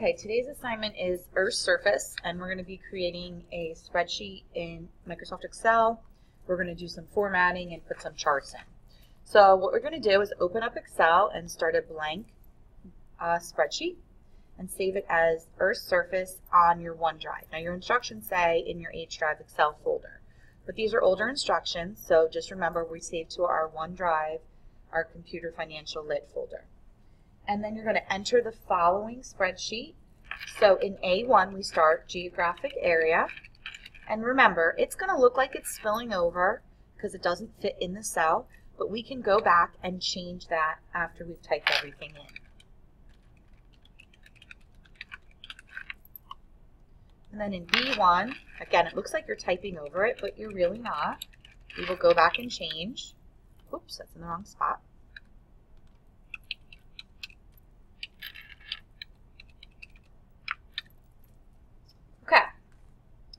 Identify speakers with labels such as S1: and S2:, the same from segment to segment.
S1: Okay, today's assignment is Earth's surface, and we're going to be creating a spreadsheet in Microsoft Excel. We're going to do some formatting and put some charts in. So what we're going to do is open up Excel and start a blank uh, spreadsheet and save it as Earth's surface on your OneDrive. Now your instructions say in your H Drive Excel folder, but these are older instructions, so just remember we save to our OneDrive, our Computer Financial Lit folder and then you're going to enter the following spreadsheet. So in A1, we start geographic area. And remember, it's going to look like it's spilling over because it doesn't fit in the cell, but we can go back and change that after we've typed everything in. And then in B1, again, it looks like you're typing over it, but you're really not. We will go back and change. Oops, that's in the wrong spot.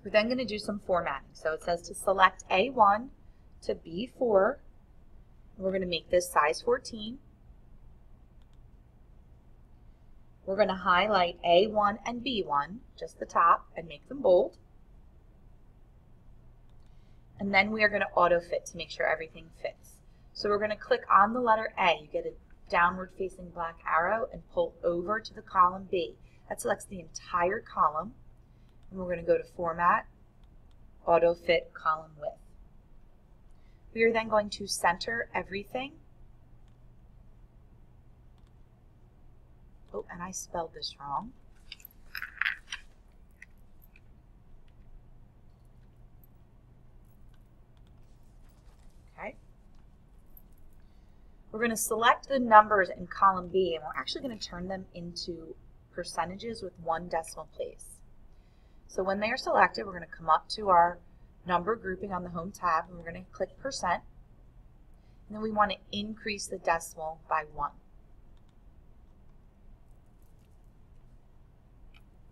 S1: We're then going to do some formatting. So it says to select A1 to B4. We're going to make this size 14. We're going to highlight A1 and B1, just the top, and make them bold. And then we are going to auto fit to make sure everything fits. So we're going to click on the letter A. You get a downward facing black arrow and pull over to the column B. That selects the entire column and we're going to go to Format, Auto Fit Column Width. We are then going to center everything. Oh, and I spelled this wrong. Okay. We're going to select the numbers in column B and we're actually going to turn them into percentages with one decimal place. So when they are selected, we're going to come up to our number grouping on the Home tab, and we're going to click percent. And then we want to increase the decimal by 1.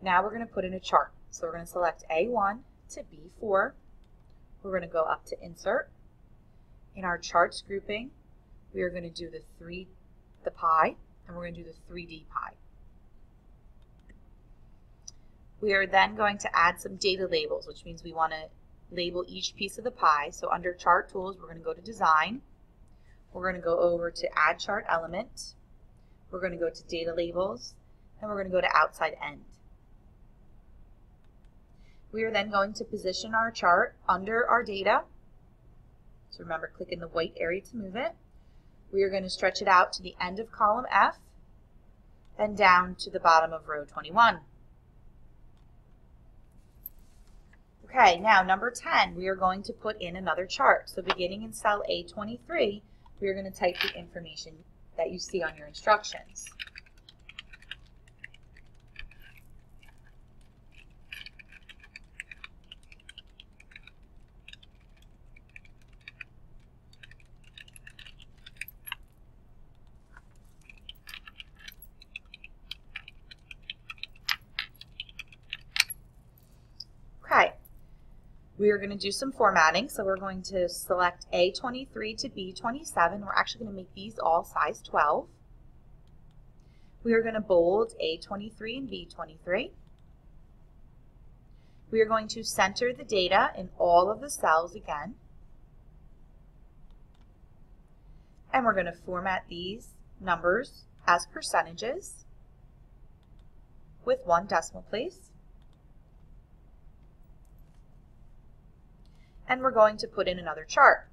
S1: Now we're going to put in a chart. So we're going to select A1 to B4. We're going to go up to Insert. In our charts grouping, we are going to do the 3, the pie, and we're going to do the 3D pie. We are then going to add some data labels, which means we want to label each piece of the pie. So under Chart Tools, we're going to go to Design. We're going to go over to Add Chart Element. We're going to go to Data Labels, and we're going to go to Outside End. We are then going to position our chart under our data. So remember, click in the white area to move it. We are going to stretch it out to the end of column F, and down to the bottom of row 21. Okay, now number 10, we are going to put in another chart. So beginning in cell A23, we are going to type the information that you see on your instructions. We are going to do some formatting. So we're going to select A23 to B27. We're actually going to make these all size 12. We are going to bold A23 and B23. We are going to center the data in all of the cells again. And we're going to format these numbers as percentages with one decimal place. And we're going to put in another chart.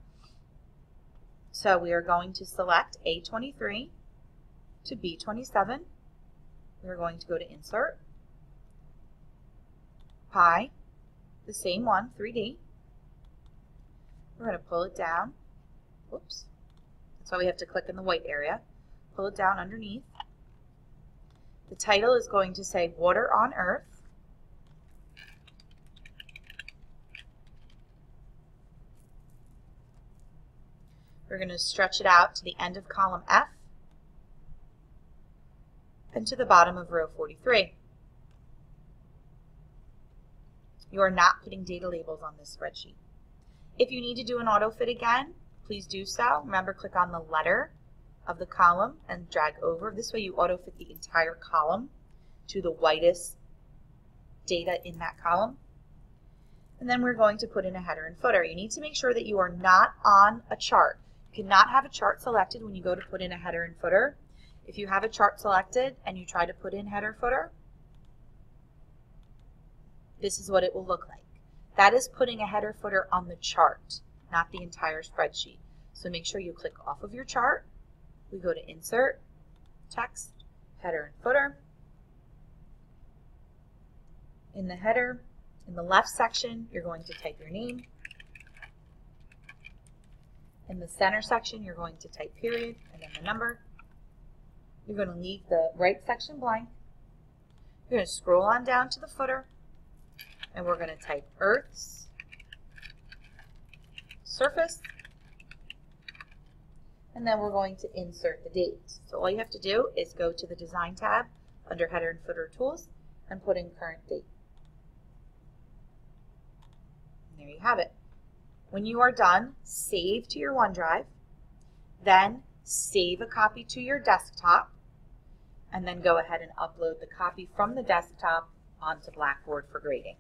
S1: So we are going to select A23 to B27. We're going to go to Insert, Pie, the same one, 3D. We're going to pull it down. Whoops. That's why we have to click in the white area. Pull it down underneath. The title is going to say Water on Earth. We're going to stretch it out to the end of column F and to the bottom of row 43. You are not putting data labels on this spreadsheet. If you need to do an auto fit again, please do so. Remember, click on the letter of the column and drag over. This way you auto fit the entire column. to the whitest data in that column. And then we're going to put in a header and footer. You need to make sure that you are not on a chart. You cannot have a chart selected when you go to put in a header and footer. If you have a chart selected and you try to put in header footer, this is what it will look like. That is putting a header footer on the chart, not the entire spreadsheet. So make sure you click off of your chart. We go to Insert, Text, Header and Footer. In the header, in the left section, you're going to type your name. In the center section, you're going to type period and then the number. You're going to leave the right section blank. You're going to scroll on down to the footer and we're going to type Earth's surface and then we're going to insert the date. So all you have to do is go to the Design tab under Header and Footer Tools and put in current date. And there you have it. When you are done, save to your OneDrive, then save a copy to your desktop, and then go ahead and upload the copy from the desktop onto Blackboard for grading.